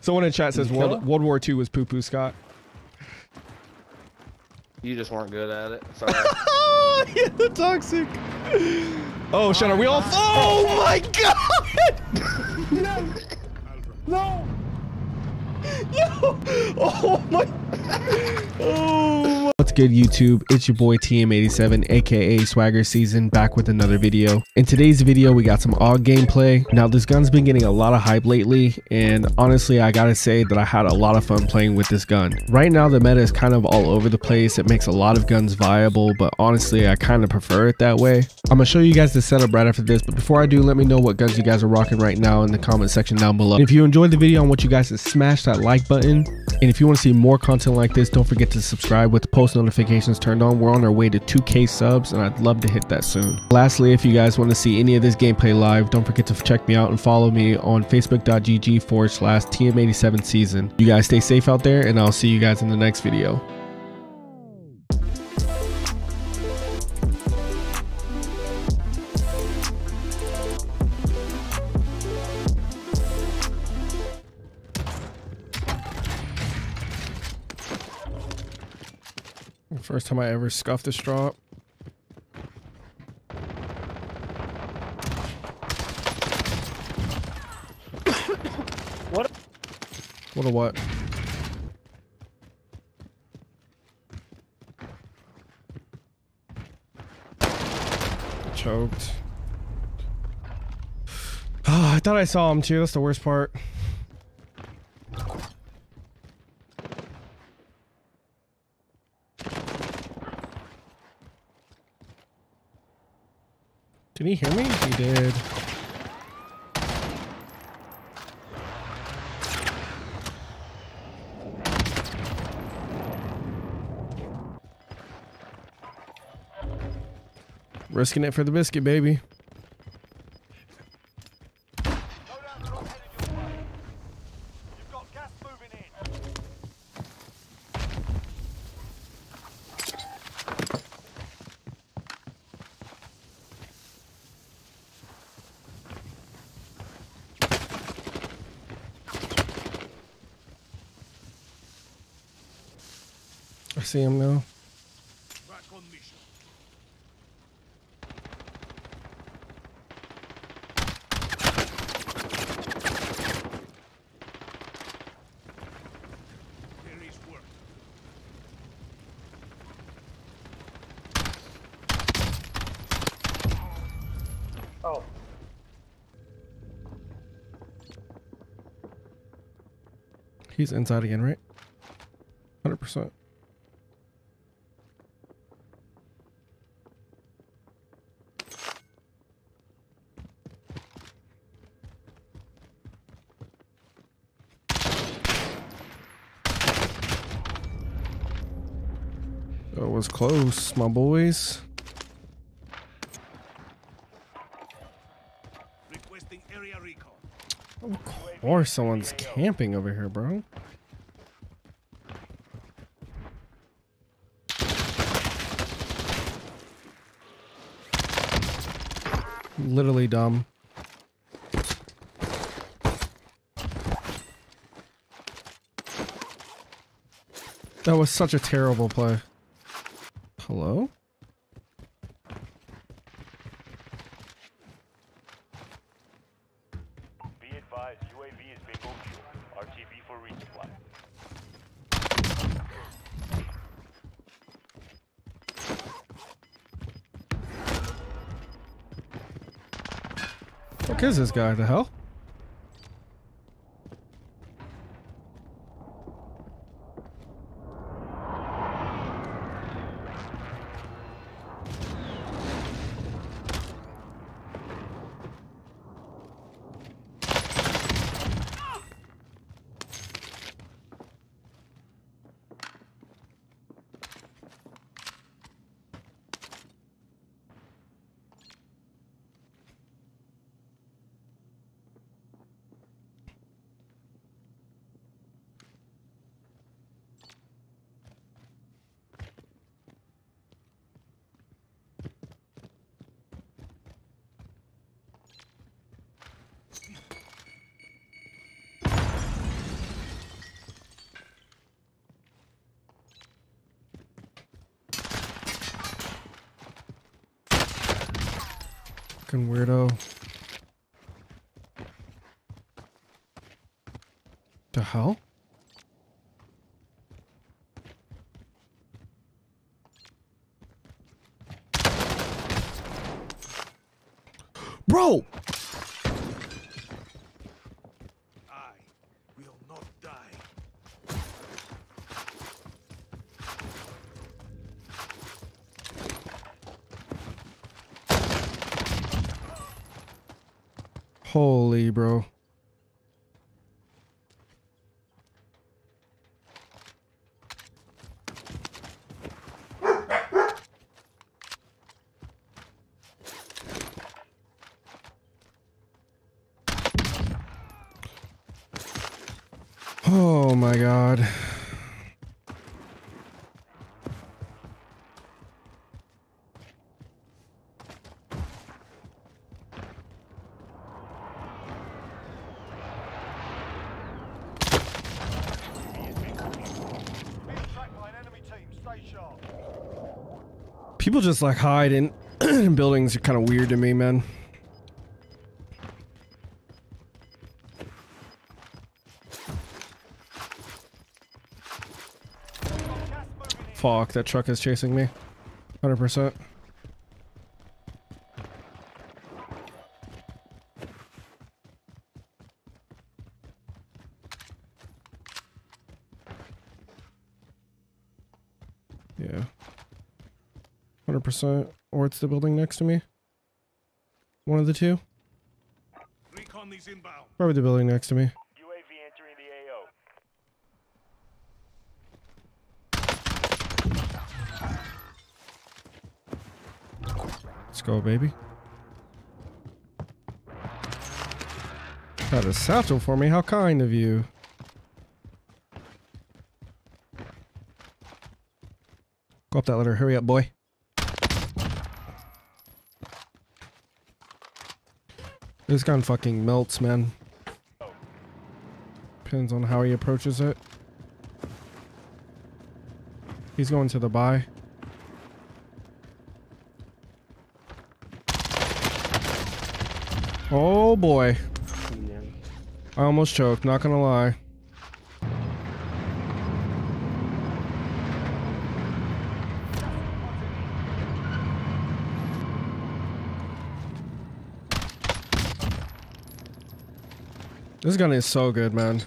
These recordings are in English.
Someone in chat says Did you kill World. World War II was poo poo Scott. You just weren't good at it. Sorry. yeah, the toxic. Oh shit, are we all? Oh my god! no. Yo! Oh my! Oh! What's good, YouTube? It's your boy TM87, aka Swagger Season, back with another video. In today's video, we got some AUG gameplay. Now, this gun's been getting a lot of hype lately, and honestly, I gotta say that I had a lot of fun playing with this gun. Right now, the meta is kind of all over the place. It makes a lot of guns viable, but honestly, I kind of prefer it that way. I'm gonna show you guys the setup right after this, but before I do, let me know what guns you guys are rocking right now in the comment section down below. And if you enjoyed the video, I want you guys to smash that like button. And if you want to see more content like this, don't forget to subscribe with the post notifications turned on. We're on our way to 2k subs and I'd love to hit that soon. Lastly, if you guys want to see any of this gameplay live, don't forget to check me out and follow me on facebook.gg forward slash TM87 season. You guys stay safe out there and I'll see you guys in the next video. First time I ever scuffed a straw. What? What a what? Choked. Oh, I thought I saw him too. That's the worst part. Did he hear me? He did. Risking it for the biscuit, baby. See him now. Back on mission. There is work. Oh. He's inside again, right? 100%. Oh, that was close, my boys. Requesting area recon. Of course someone's camping over here, bro. Literally dumb. That was such a terrible play. Hello? Be advised, UAV is bingo fuel. RTB for resupply. Fuck is this guy? The hell? Fucking weirdo. The hell? Bro! I will not die. Holy bro. Oh my god. People just like hide in, in buildings are kind of weird to me, man. Fuck, that truck is chasing me. 100%. Yeah. 100%. Or it's the building next to me. One of the two. Recon these inbound. Probably the building next to me. UAV entering the AO. Let's go, baby. Got a satchel for me. How kind of you. Go up that ladder. Hurry up, boy. This gun fucking melts, man. Depends on how he approaches it. He's going to the buy. Oh boy. I almost choked, not gonna lie. This gun is so good, man.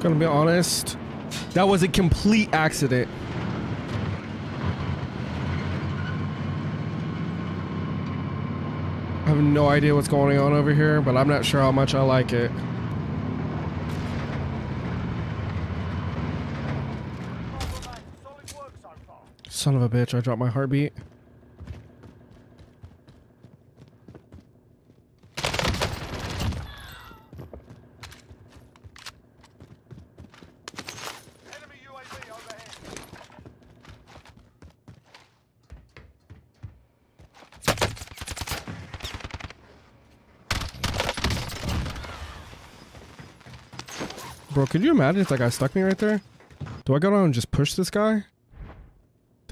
Gonna be honest, that was a complete accident. I have no idea what's going on over here, but I'm not sure how much I like it. Son of a bitch, I dropped my heartbeat. Enemy UAV overhead. Bro, could you imagine if that guy stuck me right there? Do I go down and just push this guy?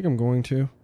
I think I'm going to.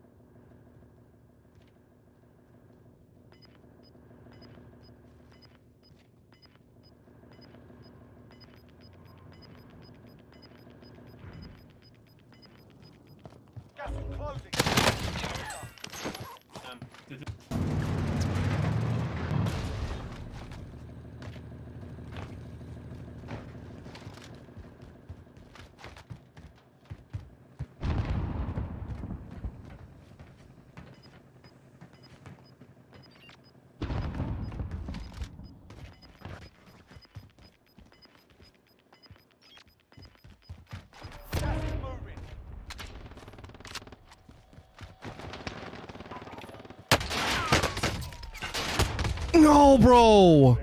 No, bro!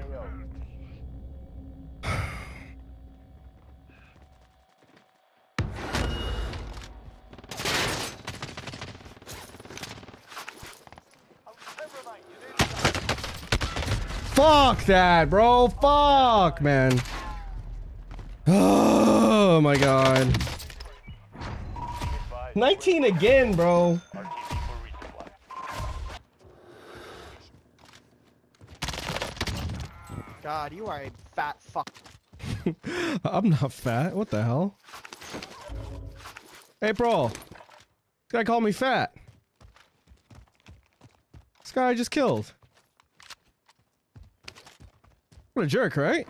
Fuck that, bro. Fuck, man. Oh my god. 19 again, bro. God, you are a fat fuck. I'm not fat. What the hell? April! This guy called me fat. This guy I just killed. What a jerk, right?